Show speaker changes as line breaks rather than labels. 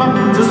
Just.